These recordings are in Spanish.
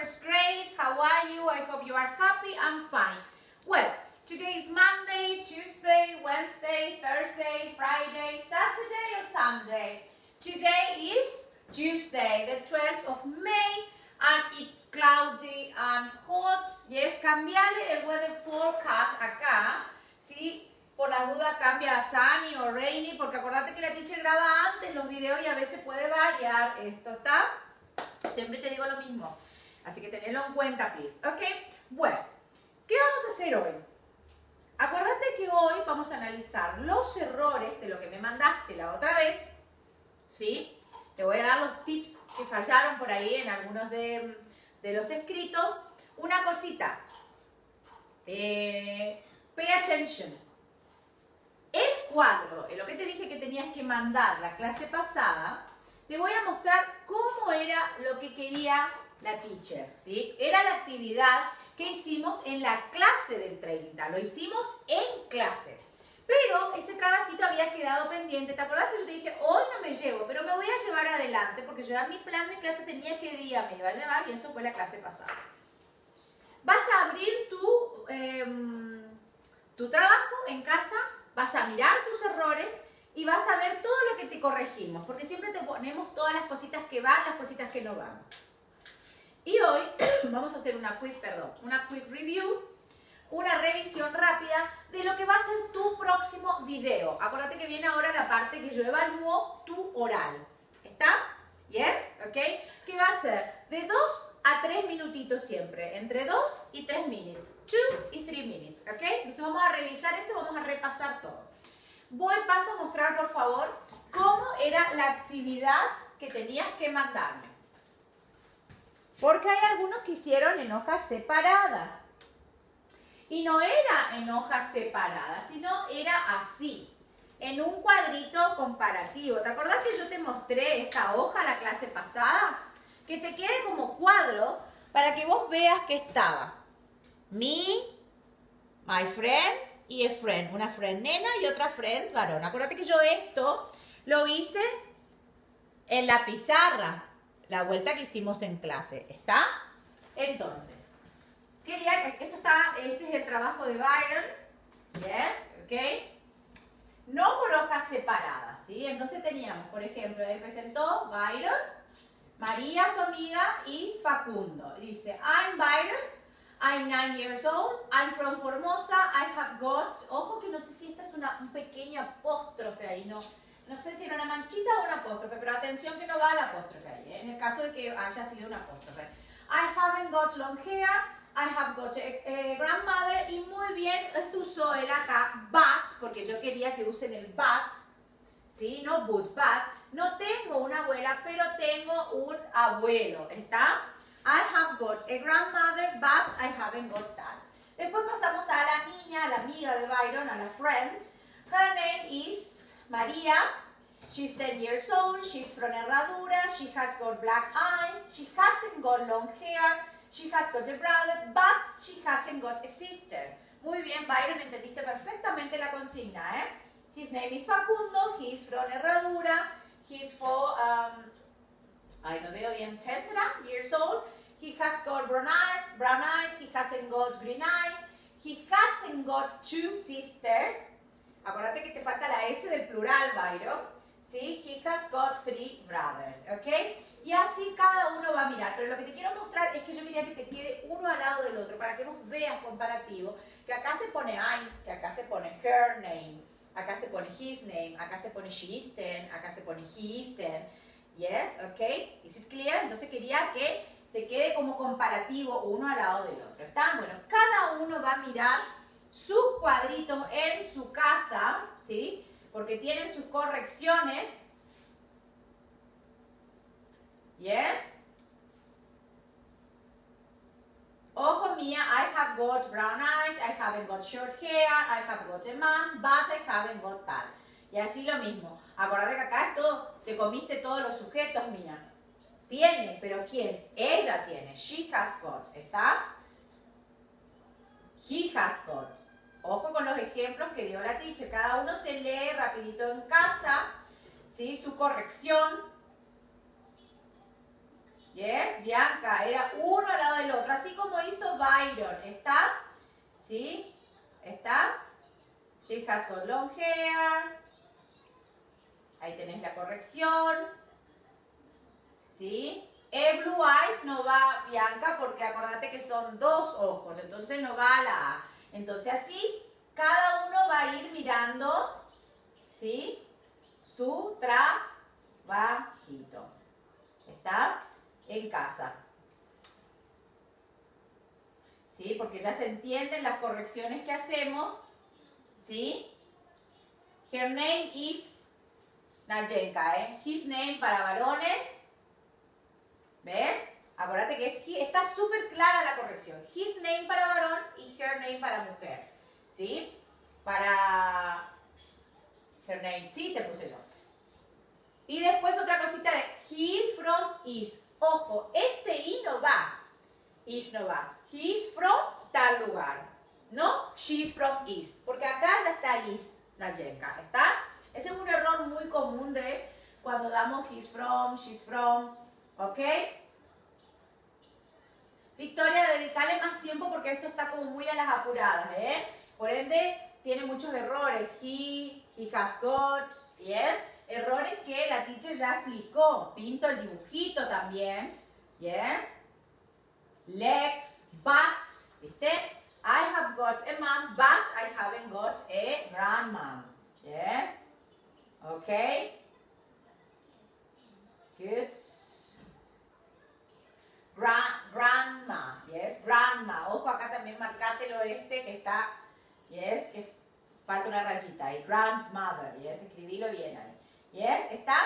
first grade. How are you? I hope you are happy. I'm fine. Well, today is Monday, Tuesday, Wednesday, Thursday, Friday, Saturday or Sunday? Today is Tuesday, the 12th of May, and it's cloudy and hot. Yes, cambiale el weather forecast acá, ¿sí? Por la duda cambia a sunny o rainy, porque acordate que la teacher graba antes los videos y a veces puede variar. Esto está, siempre te digo lo mismo. Así que tenedlo en cuenta, please. ¿Ok? Bueno, ¿qué vamos a hacer hoy? Acuérdate que hoy vamos a analizar los errores de lo que me mandaste la otra vez, ¿sí? Te voy a dar los tips que fallaron por ahí en algunos de, los escritos. Una cosita, eh, pay attention. El cuadro, en lo que te dije que tenías que mandar la clase pasada, te voy a mostrar cómo era lo que quería la teacher, ¿sí? Era la actividad que hicimos en la clase del 30, lo hicimos en clase. Pero ese trabajito había quedado pendiente. ¿Te acordás que yo te dije, hoy no me llevo, pero me voy a llevar adelante porque yo ya mi plan de clase tenía qué día me iba a llevar y eso fue la clase pasada. Vas a abrir tu, em, tu trabajo en casa vas a mirar tus errores y vas a ver todo lo que te corregimos, porque siempre te ponemos todas las cositas que van, las cositas que no van. Y hoy vamos a hacer una quick, perdón, una quick review, una revisión rápida de lo que va a ser tu próximo video. Acuérdate que viene ahora la parte que yo evalúo tu oral. ¿Está? ¿Yes? ¿Ok? Que va a ser de 2 a 3 minutitos siempre, entre 2 y 3 minutos, 2 y 3 minutes, ¿ok? Entonces vamos a revisar eso, vamos a repasar todo. Voy paso a mostrar, por favor, cómo era la actividad que tenías que mandarme. Porque hay algunos que hicieron en hojas separadas. Y no era en hojas separadas, sino era así, en un cuadrito comparativo. ¿Te acordás que yo te mostré esta hoja la clase pasada? que te quede como cuadro para que vos veas que estaba. Me, my friend y a friend. Una friend nena y otra friend varón. Acuérdate que yo esto lo hice en la pizarra, la vuelta que hicimos en clase. ¿Está? Entonces, quería, esto está, este es el trabajo de Byron. Yes, ok. No por hojas separadas, ¿sí? Entonces teníamos, por ejemplo, él presentó Byron María, su amiga, y Facundo. Dice, I'm Byron, I'm nine years old, I'm from Formosa, I have got... Ojo que no sé si esta es una, un pequeño apóstrofe ahí, no, no sé si era una manchita o un apóstrofe, pero atención que no va la apóstrofe ahí, ¿eh? en el caso de que haya sido un apóstrofe. I haven't got long hair, I have got a, grandmother, y muy bien, esto usó el acá, but, porque yo quería que usen el but, ¿sí? No but, but, no tengo una abuela, pero tengo un abuelo. ¿Está? I have got a grandmother, but I haven't got that. Después pasamos a la niña, a la amiga de Byron, a la friend. Her name is Maria. She's 10 years old. She's from Herradura. She has got black eyes. She hasn't got long hair. She has got a brother, but she hasn't got a sister. Muy bien, Byron, entendiste perfectamente la consigna, ¿eh? His name is Facundo. He's from Herradura. He's for, um, I know veo bien, 10 years old. He has got brown eyes, brown eyes. He hasn't got green eyes. He hasn't got two sisters. Acuérdate que te falta la S del plural, Byron. ¿Sí? He has got three brothers, ¿ok? Y así cada uno va a mirar. Pero lo que te quiero mostrar es que yo quería que te quede uno al lado del otro para que vos veas comparativo. Que acá se pone I, que acá se pone her name, acá se pone his name, acá se pone she is ten, acá se pone he is ten. Yes, ok, is it clear? Entonces quería que te quede como comparativo uno al lado del otro. ¿Está? Bueno, cada uno va a mirar sus cuadritos en su casa, ¿sí? Porque tienen sus correcciones. Yes. Ojo mía, I have got brown eyes, I haven't got short hair, I have got a man, but I haven't got tal. Y así lo mismo. Acordate que acá esto, te comiste todos los sujetos, mía. Tiene, pero ¿quién? Ella tiene. She has got. ¿Está? He has got. Ojo con los ejemplos que dio la teacher. Cada uno se lee rapidito en casa, ¿sí? Su corrección. Yes, Bianca, era uno al lado del otro, así como hizo Byron. ¿Está? ¿Sí? ¿Está? She has got long hair. Ahí tenés la corrección. ¿Sí? E blue eyes no va Bianca porque acordate que son dos ojos, entonces no va a la A. Entonces así cada uno va a ir mirando, ¿sí? Su trabajito. ¿Está? En casa. ¿Sí? Porque ya se entienden las correcciones que hacemos, ¿sí? Her name is Nayenka, ¿eh? His name para varones. ¿Ves? Acuérdate que es, está súper clara la corrección. His name para varón y her name para mujer. ¿Sí? Para her name, sí, te puse yo. Y después otra cosita de he is from is. Ojo, este i no va. Is no va. He is from tal lugar. No, she is from is. Porque acá ya está is, Nayenka. ¿Está? Ese es un error muy común de cuando damos he's from, she's from. ¿Ok? Victoria, dedicale más tiempo porque esto está como muy a las apuradas, ¿eh? Por ende, tiene muchos errores. He, he has got, ¿yes? Errores que la teacher ya explicó. Pinto el dibujito también, ¿yes? Legs, but, ¿viste? I have got a mom, but I haven't got a grandmom, ¿yes? Okay? Good. grandma, yes, grandma. Ojo, acá también este que está, yes, que falta una rayita ahí. Grandmother, yes, escribilo bien ahí. Yes, ¿está?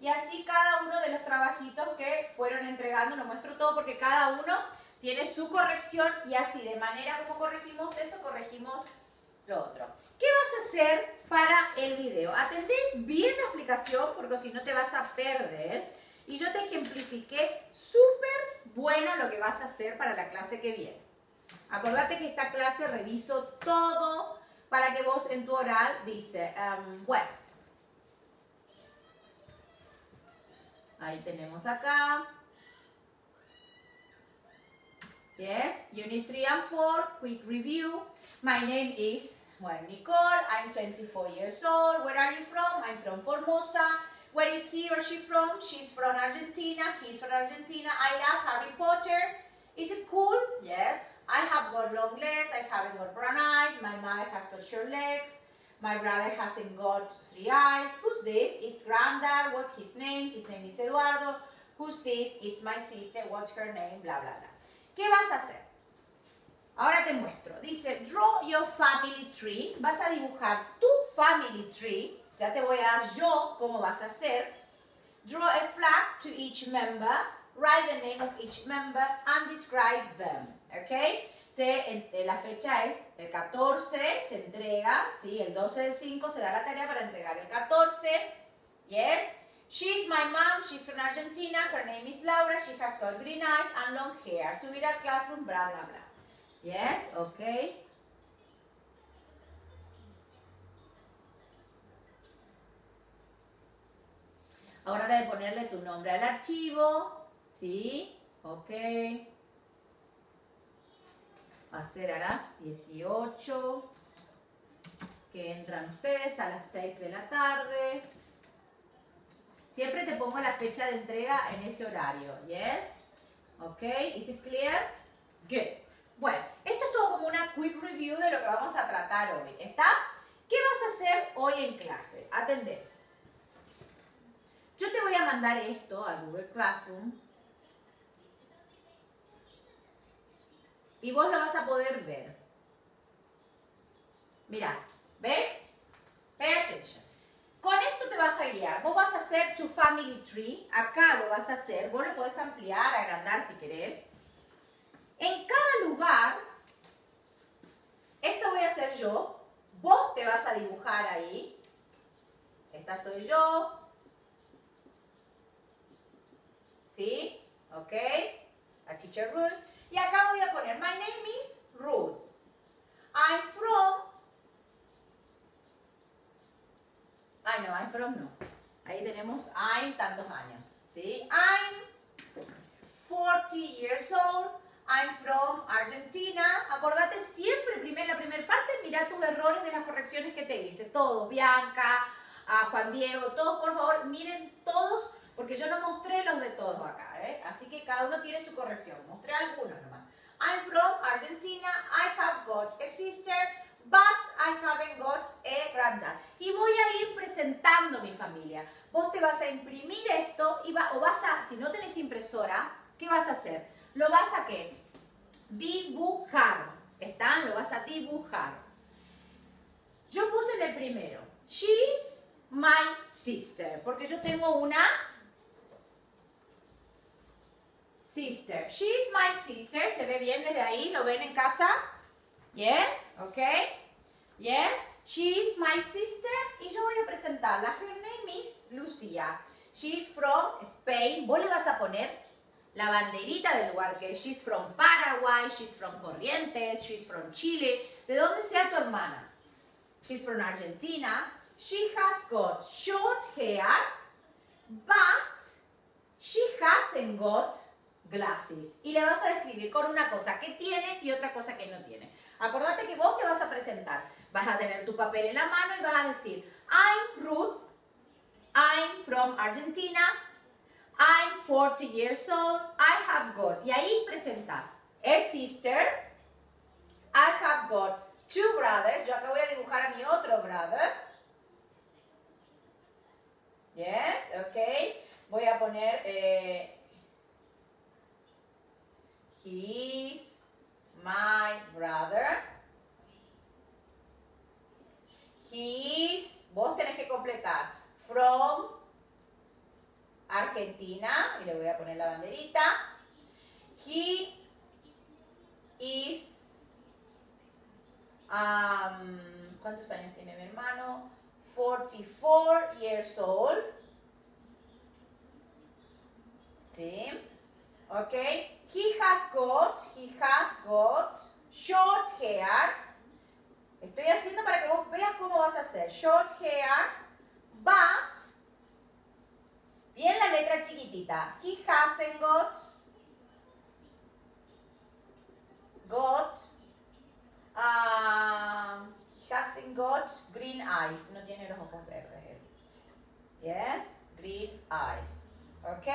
Y así cada uno de los trabajitos que fueron entregando, lo muestro todo porque cada uno tiene su corrección y así de manera como corregimos eso, corregimos lo otro. ¿Qué vas a hacer para el video? Atender bien la explicación porque si no te vas a perder. Y yo te ejemplifiqué súper bueno lo que vas a hacer para la clase que viene. Acordate que esta clase reviso todo para que vos en tu oral dice, um, bueno, ahí tenemos acá. Yes, Unit 3 and 4, quick review. My name is well, Nicole. I'm 24 years old. Where are you from? I'm from Formosa. Where is he or she from? She's from Argentina. He's from Argentina. I love Harry Potter. Is it cool? Yes. I have got long legs. I haven't got brown eyes. My mother has got short legs. My brother hasn't got three eyes. Who's this? It's granddad. What's his name? His name is Eduardo. Who's this? It's my sister. What's her name? Bla, bla, bla. ¿Qué vas a hacer? Ahora te muestro. Dice, draw your family tree. Vas a dibujar tu family tree. Ya te voy a dar yo cómo vas a hacer. Draw a flag to each member. Write the name of each member and describe them. ¿Ok? Se, la fecha es el 14, se entrega, ¿sí? El 12 del 5 se da la tarea para entregar el 14. Yes? She's my mom, she's from Argentina, her name is Laura, she has got green eyes and long hair. Subir al classroom, bla, bla, bla. Yes, ok. Ahora debe ponerle tu nombre al archivo. ¿Sí? Ok. Va a a las 18. Que entran ustedes a las 6 de la tarde. Siempre te pongo la fecha de entrega en ese horario. ¿Yes? Ok. ¿Is it clear? Good. Bueno, esto es todo como una quick review de lo que vamos a tratar hoy, ¿está? ¿Qué vas a hacer hoy en clase? Atender. Yo te voy a mandar esto al Google Classroom y vos lo vas a poder ver. Mira, ¿ves? Pay attention. Con esto te vas a guiar. Vos vas a hacer tu family tree. Acá lo vas a hacer. Vos lo podés ampliar, agrandar si querés. En cada lugar, esto voy a hacer yo, vos te vas a dibujar ahí, esta soy yo, ¿sí? ¿Ok? A teacher Ruth. Y acá voy a poner, my name is Ruth. I'm from... Ay, no, I'm from no. Ahí tenemos I'm tantos años, ¿sí? I'm 40 years old. I'm from Argentina. Acordate siempre, primer, la primera parte, mira tus errores de las correcciones que te hice. Todos, Bianca, a Juan Diego, todos, por favor, miren todos, porque yo no mostré los de todos acá, ¿eh? Así que cada uno tiene su corrección. Mostré algunos nomás. I'm from Argentina. I have got a sister, but I haven't got a granddad. Y voy a ir presentando mi familia. Vos te vas a imprimir esto y va, o vas a, si no tenés impresora, ¿qué vas a hacer? Lo vas a qué? Dibujar. ¿Están? Lo vas a dibujar. Yo puse en el primero. She's my sister. Porque yo tengo una sister. She's my sister. ¿Se ve bien desde ahí? ¿Lo ven en casa? Yes? ¿Ok? Yes? She's my sister. Y yo voy a presentarla. Her name is Lucia. She's from Spain. Vos le vas a poner la banderita del lugar que es. She's from Paraguay. She's from Corrientes. She's from Chile. De donde sea tu hermana. She's from Argentina. She has got short hair. But she hasn't got glasses. Y le vas a describir con una cosa que tiene y otra cosa que no tiene. Acordate que vos te vas a presentar. Vas a tener tu papel en la mano y vas a decir, I'm Ruth, I'm from Argentina, I'm 40 years old, I have got. Y ahí presentas a sister, I have got two brothers. Yo acá voy a dibujar a mi otro brother. Yes, ok. Voy a poner... Eh, He's my brother. He's, vos tenés que completar, from Argentina, y le voy a poner la banderita. He is, um, ¿cuántos años tiene mi hermano? 44 years old. ¿Sí? ¿Ok? He has got, he has got short hair. Estoy haciendo para que vos veas cómo vas a hacer. Short hair, but, bien la letra chiquitita. He hasn't got, got, um, he hasn't got green eyes. No tiene los ojos verdes. Yes, green eyes. ¿Ok?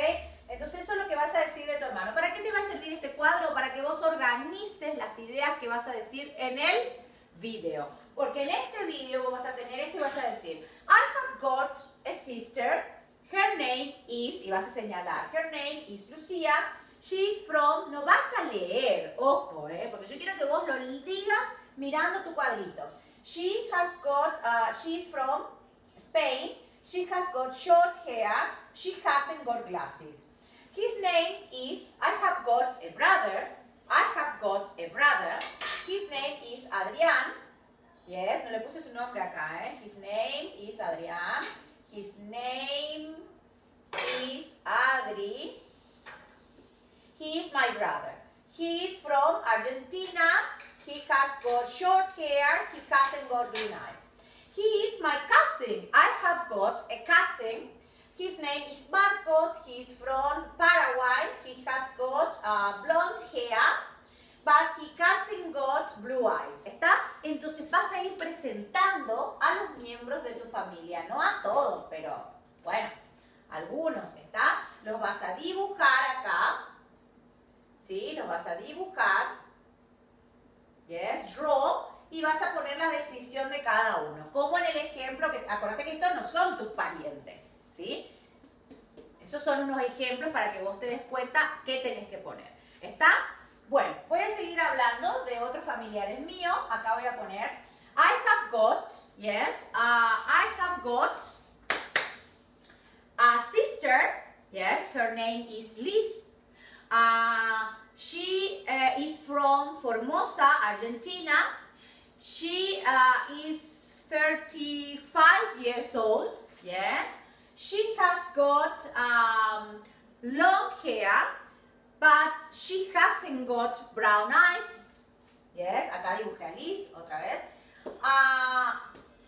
Entonces eso es lo que vas a decir de tu hermano. ¿Para qué te va a servir este cuadro? Para que vos organices las ideas que vas a decir en el video. Porque en este video vos vas a tener esto y vas a decir, I have got a sister, her name is, y vas a señalar, her name is Lucía, she's from, no vas a leer, ojo, eh, porque yo quiero que vos lo digas mirando tu cuadrito. She has got, uh, she's from Spain, she has got short hair, she hasn't got glasses. His name is, I have got a brother, I have got a brother, his name is Adrián, yes, no le puse su nombre acá, eh? His name is Adrián, his name is Adri, he is my brother. He is from Argentina, he has got short hair, he hasn't got green eyes. He is my cousin, I have got a cousin, his name is Marcos. He's from Paraguay. He has got uh, blonde hair, but he hasn't got blue eyes. ¿Está? Entonces vas a ir presentando a los miembros de tu familia. No a todos, pero bueno, algunos, ¿está? Los vas a dibujar acá. ¿Sí? Los vas a dibujar. Yes, draw. Y vas a poner la descripción de cada uno. Como en el ejemplo, acuérdate que estos no son tus parientes. ¿sí? Esos son unos ejemplos para que vos te des cuenta qué tenés que poner. ¿Está? Bueno, voy a seguir hablando de otros familiares míos. Acá voy a poner I have got, yes, uh, I have got a sister, yes, her name is Liz. Uh, she uh, is from Formosa, Argentina. She uh, is 35 years old, yes. She has got um, long hair, but she hasn't got brown eyes. Yes, acá dibujé a Liz, otra vez. Uh,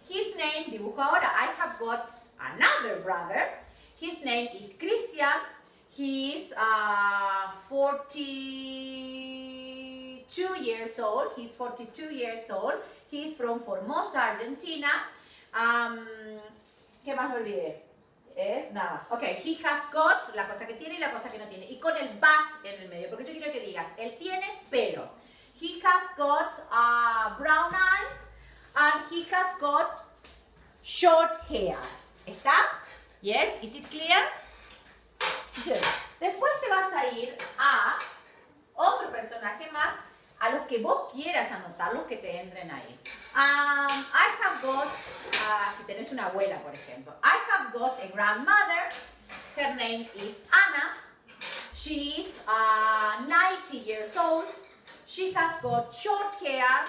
his name, dibujo ahora, I have got another brother. His name is Christian. He is uh, 40 42 years old. He's 42 years old. He's from Formosa, Argentina. Um, ¿Qué más me olvidé? Es nada. Ok, he has got, la cosa que tiene y la cosa que no tiene. Y con el but en el medio, porque yo quiero que digas, él tiene, pero. He has got uh, brown eyes and he has got short hair. ¿Está? Yes, is it clear? Good. Después te vas a ir a otro personaje más, que vos quieras anotar, los que te entren ahí. Um, I have got, uh, si tenés una abuela, por ejemplo, I have got a grandmother. Her name is Anna. She's uh, 90 years old. She has got short hair,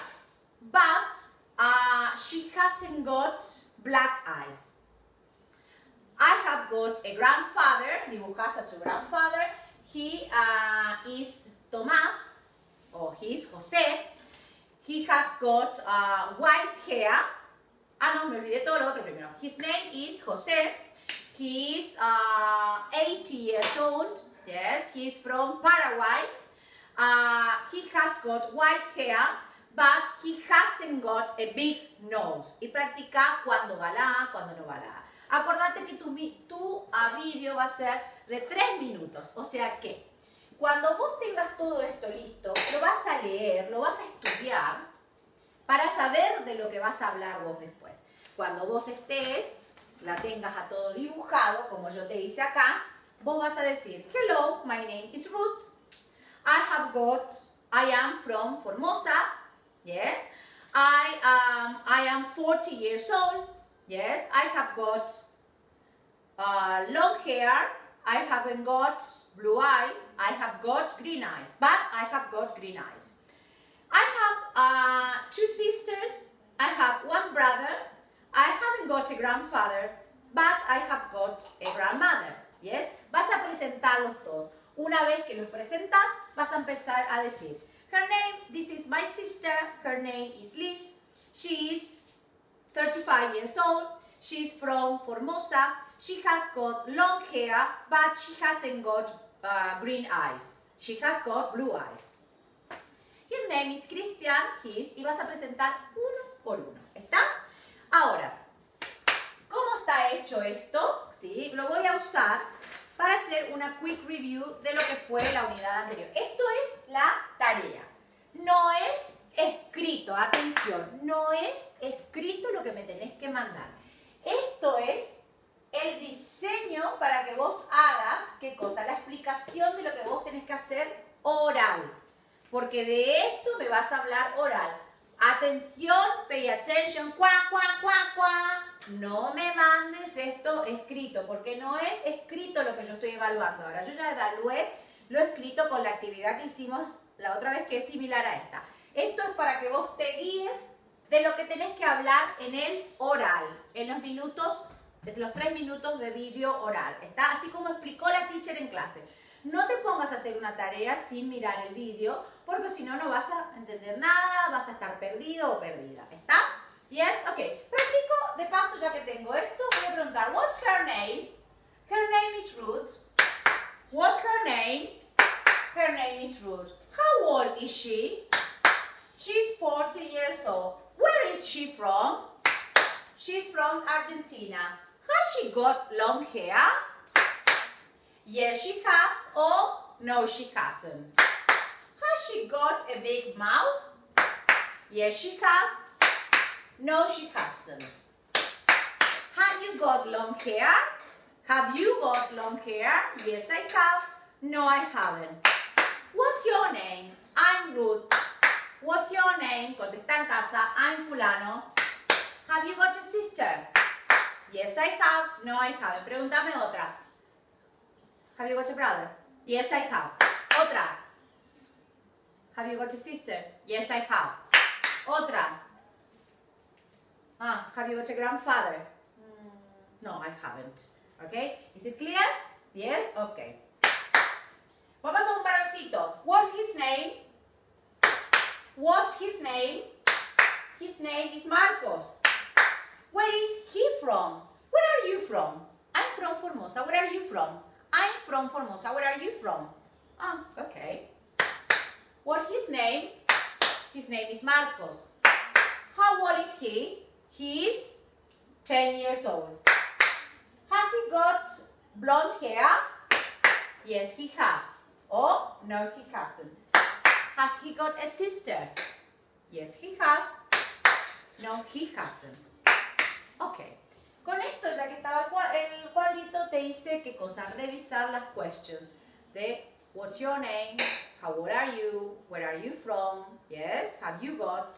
but uh, she hasn't got black eyes. I have got a grandfather, dibujas a tu grandfather. He uh, is Tomás, or he is José. He has got uh, white hair. Ah, no, me olvidé todo lo otro primero. His name is José. He is uh, 80 years old. Yes, he is from Paraguay. Uh, he has got white hair, but he hasn't got a big nose. Y practica cuando va la, cuando no va la. Acordate que tu, tu vídeo va a ser de 3 minutos, o sea que cuando vos tengas todo esto listo, lo vas a leer, lo vas a estudiar para saber de lo que vas a hablar vos después. Cuando vos estés, la tengas a todo dibujado, como yo te hice acá, vos vas a decir, hello, my name is Ruth. I have got, I am from Formosa. Yes. I, um, I am 40 years old. Yes. I have got uh, long hair. I haven't got blue eyes. I have got green eyes, but I have got green eyes. I have uh, two sisters. I have one brother. I haven't got a grandfather, but I have got a grandmother. Yes? Vas a presentarlos todos. Una vez que los presentas, vas a empezar a decir, her name, this is my sister, her name is Liz. She is 35 years old. she is from Formosa. She has got long hair, but she hasn't got uh, green eyes. She has got blue eyes. His name is Christian, his, y vas a presentar uno por uno. ¿Está? Ahora, ¿cómo está hecho esto? ¿Sí? Lo voy a usar para hacer una quick review de lo que fue la unidad anterior. Esto es la tarea. No es escrito, atención, no es escrito lo que me tenés que mandar. Esto es el diseño para que vos hagas, ¿qué cosa? La explicación de lo que vos tenés que hacer oral. Porque de esto me vas a hablar oral. Atención, pay attention, cuá, cuá, cuá, cuá. No me mandes esto escrito, porque no es escrito lo que yo estoy evaluando. Ahora, yo ya evalué lo escrito con la actividad que hicimos la otra vez, que es similar a esta. Esto es para que vos te guíes de lo que tenés que hablar en el oral, en los minutos los tres minutos de vídeo oral. Está así como explicó la teacher en clase. No te pongas a hacer una tarea sin mirar el vídeo, porque si no, no vas a entender nada, vas a estar perdido o perdida. ¿Está? Yes? Ok. Practico de paso, ya que tengo esto, voy a preguntar, what's her name? Her name is Ruth. What's her name? Her name is Ruth. How old is she? She's 40 years old. Where is she from? She's from Argentina. Has she got long hair? Yes, she has. Oh, no, she hasn't. Has she got a big mouth? Yes, she has. No, she hasn't. Have you got long hair? Have you got long hair? Yes, I have. No, I haven't. What's your name? I'm Ruth. What's your name? Contesta en casa. I'm fulano. Have you got a sister? Yes, I have. No, I haven't. Pregúntame otra. Have you got a brother? Yes, I have. Otra. Have you got a sister? Yes, I have. Otra. Ah, have you got a grandfather? Mm, no, I haven't. Okay? Is it clear? Yes? Okay. Vamos a un varoncito. What's his name? What's his name? His name is Marcos. Where is he from? Where are you from? I'm from Formosa. Where are you from? I'm from Formosa. Where are you from? Ah, okay. What his name? his name is Marcos. How old is he? He is 10 years old. Has he got blonde hair? Yes, he has. Oh, no, he hasn't. Has he got a sister? Yes, he has. No, he hasn't. Ok. Con esto, ya que estaba el cua- el cuadrito, te dice qué cosa, revisar las questions de what's your name, how old are you, where are you from, yes, have you got,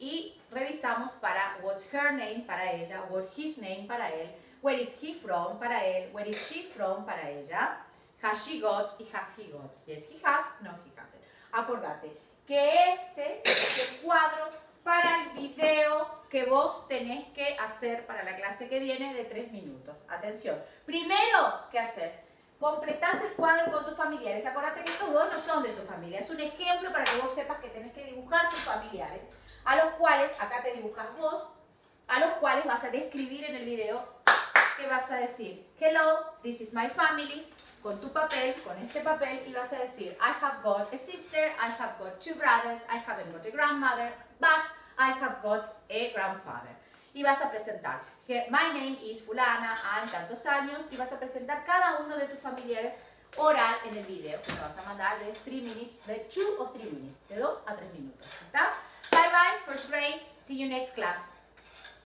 y revisamos para what's her name para ella, what his name para él, where is he from para él, where is she from para ella, has she got y has he got, yes he has, no he hasn't. Acordate que este es el cuadro para el video que vos tenés que hacer para la clase que viene de tres minutos. Atención. Primero, ¿qué haces? Completás el cuadro con tus familiares. Acordate que estos dos no son de tu familia. Es un ejemplo para que vos sepas que tenés que dibujar tus familiares. A los cuales, acá te dibujas vos, a los cuales vas a describir en el video que vas a decir, hello, this is my family, con tu papel, con este papel, y vas a decir, I have got a sister, I have got two brothers, I haven't got a grandmother, but I have got a grandfather. Y vas a presentar, my name is fulana, I'm tantos años, y vas a presentar cada uno de tus familiares oral en el video, que te vas a mandar de 3 minutes, de 2 o 3 minutes, de 2 a 3 minutos. ¿Está? Bye bye, first grade, see you next class.